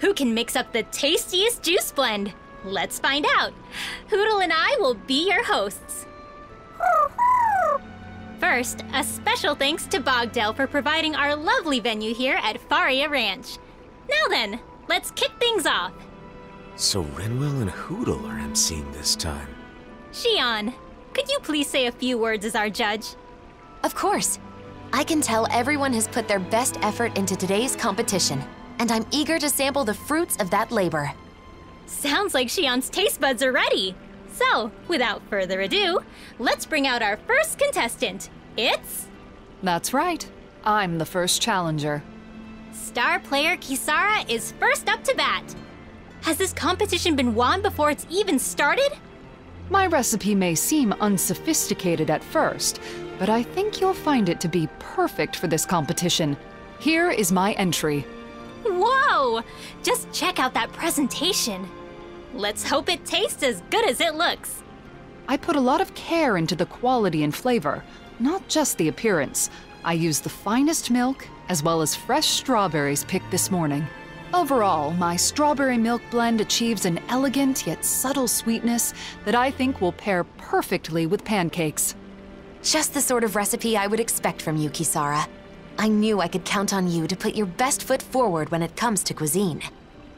Who can mix up the tastiest juice blend? Let's find out. Hootle and I will be your hosts. First, a special thanks to Bogdell for providing our lovely venue here at Faria Ranch. Now then, let's kick things off. So Rinwell and Hootle are emceeing this time. Shionne, could you please say a few words as our judge? Of course. I can tell everyone has put their best effort into today's competition, and I'm eager to sample the fruits of that labor. Sounds like Shionne's taste buds are ready. So, without further ado, let's bring out our first contestant. It's That's right. I'm the first challenger. star player Kisara is first up to bat. Has this competition been won before it's even started? My recipe may seem unsophisticated at first, but I think you'll find it to be perfect for this competition. Here is my entry. Whoa! Just check out that presentation. Let's hope it tastes as good as it looks. I put a lot of care into the quality and flavor, not just the appearance. I used the finest milk as well as fresh strawberries picked this morning. Overall, my strawberry milk blend achieves an elegant yet subtle sweetness that I think will pair perfectly with pancakes. Just the sort of recipe I would expect from you, Kisara. I knew I could count on you to put your best foot forward when it comes to cuisine.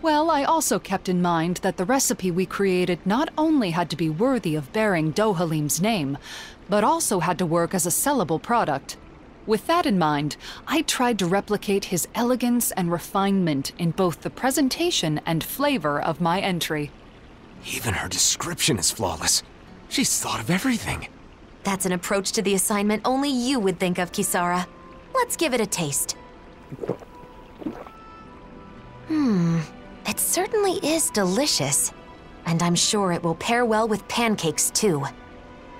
Well, I also kept in mind that the recipe we created not only had to be worthy of bearing Dohalim's name, but also had to work as a sellable product. With that in mind, I tried to replicate his elegance and refinement in both the presentation and flavor of my entry. Even her description is flawless. She's thought of everything. That's an approach to the assignment only you would think of, Kisara. Let's give it a taste. Hmm, it certainly is delicious. And I'm sure it will pair well with pancakes, too.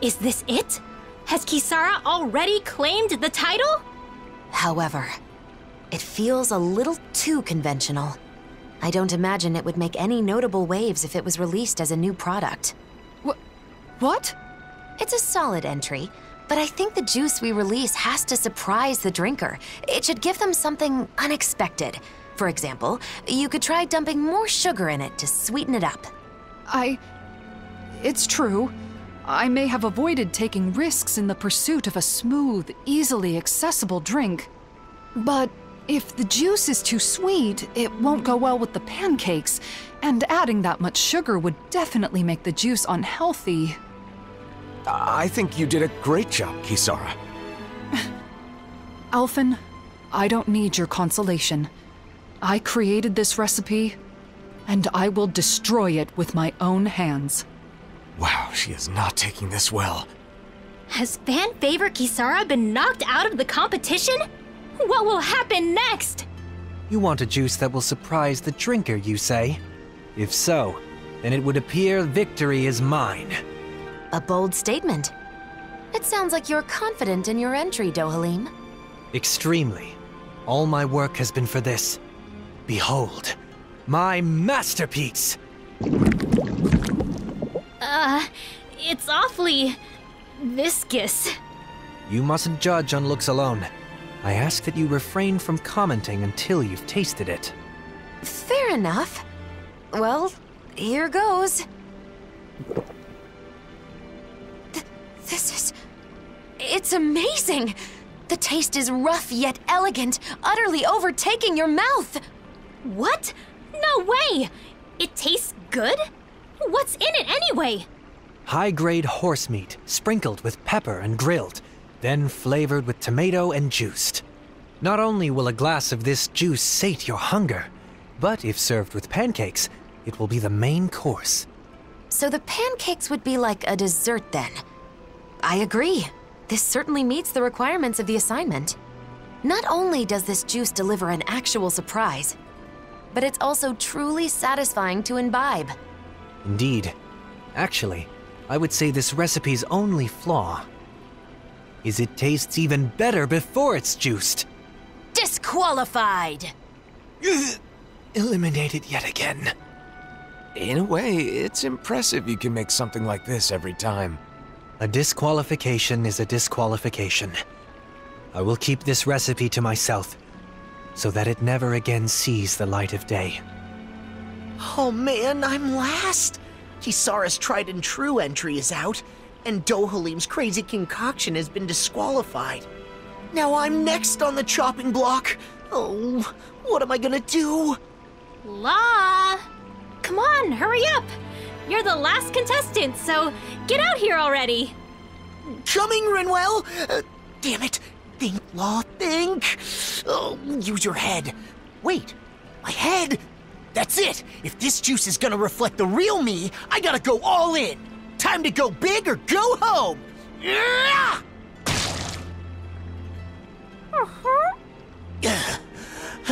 Is this it? Has Kisara already claimed the title? However, it feels a little too conventional. I don't imagine it would make any notable waves if it was released as a new product. Wh- what? It's a solid entry, but I think the juice we release has to surprise the drinker. It should give them something unexpected. For example, you could try dumping more sugar in it to sweeten it up. I. It's true. I may have avoided taking risks in the pursuit of a smooth, easily accessible drink. But if the juice is too sweet, it won't go well with the pancakes, and adding that much sugar would definitely make the juice unhealthy. I think you did a great job, Kisara. Alphen, I don't need your consolation. I created this recipe, and I will destroy it with my own hands. Wow, she is not taking this well. Has fan favorite Kisara been knocked out of the competition? What will happen next? You want a juice that will surprise the drinker, you say? If so, then it would appear victory is mine. A bold statement. It sounds like you're confident in your entry, Dohalim. Extremely. All my work has been for this. Behold, my masterpiece! Uh, it's awfully viscous. You mustn't judge on looks alone. I ask that you refrain from commenting until you've tasted it. Fair enough. Well, here goes. It's amazing! The taste is rough yet elegant, utterly overtaking your mouth! What? No way! It tastes good? What's in it anyway? High grade horse meat, sprinkled with pepper and grilled, then flavored with tomato and juiced. Not only will a glass of this juice sate your hunger, but if served with pancakes, it will be the main course. So the pancakes would be like a dessert then. I agree. This certainly meets the requirements of the assignment. Not only does this juice deliver an actual surprise, but it's also truly satisfying to imbibe. Indeed. Actually, I would say this recipe's only flaw is it tastes even better before it's juiced. Disqualified! Eliminated yet again. In a way, it's impressive you can make something like this every time. A disqualification is a disqualification. I will keep this recipe to myself, so that it never again sees the light of day. Oh man, I'm last. Kisara's tried and true entry is out, and Dohalim's crazy concoction has been disqualified. Now I'm next on the chopping block. Oh, what am I gonna do? Law! Come on, hurry up! You're the last contestant, so get out here already! Coming, Rinwell! Uh, damn it! Think, Law, think! Oh, use your head. Wait, my head? That's it! If this juice is gonna reflect the real me, I gotta go all in! Time to go big or go home! Yeah!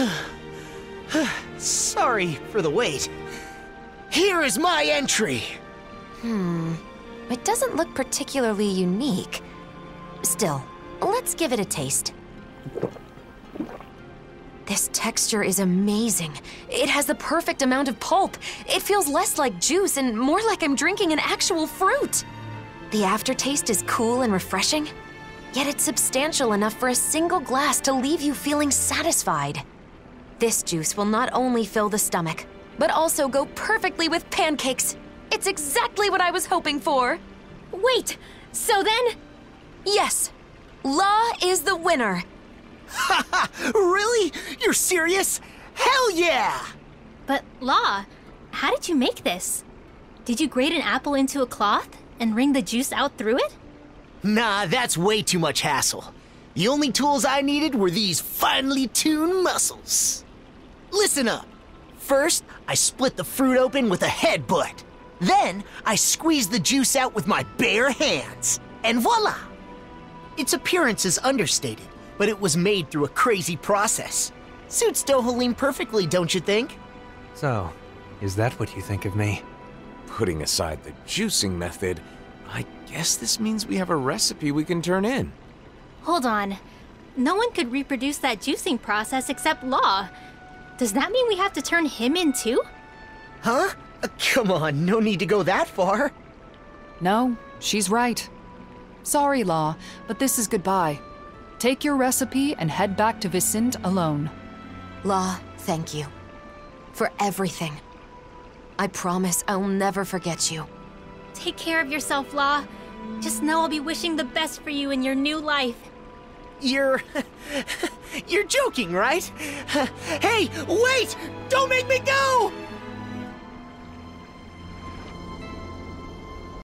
Sorry for the wait. Here is my entry! Hmm. It doesn't look particularly unique. Still, let's give it a taste. This texture is amazing. It has the perfect amount of pulp. It feels less like juice and more like I'm drinking an actual fruit. The aftertaste is cool and refreshing, yet it's substantial enough for a single glass to leave you feeling satisfied. This juice will not only fill the stomach, but also go perfectly with pancakes. It's exactly what I was hoping for. Wait, so then. Yes, Law is the winner. Ha ha! Really? You're serious? Hell yeah! But, Law, how did you make this? Did you grate an apple into a cloth and wring the juice out through it? Nah, that's way too much hassle. The only tools I needed were these finely tuned muscles. Listen up. First, I split the fruit open with a headbutt. Then, I squeezed the juice out with my bare hands. And voila! Its appearance is understated, but it was made through a crazy process. Suits Dohalim perfectly, don't you think? So, is that what you think of me? Putting aside the juicing method, I guess this means we have a recipe we can turn in. Hold on. No one could reproduce that juicing process except Law. Does that mean we have to turn him in too? Huh? Uh, come on, no need to go that far. No, she's right. Sorry, Law, but this is goodbye. Take your recipe and head back to Viscint alone. Law, thank you. For everything. I promise I'll never forget you. Take care of yourself, Law. Just know I'll be wishing the best for you in your new life. You're. You're joking, right? Hey, wait! Don't make me go!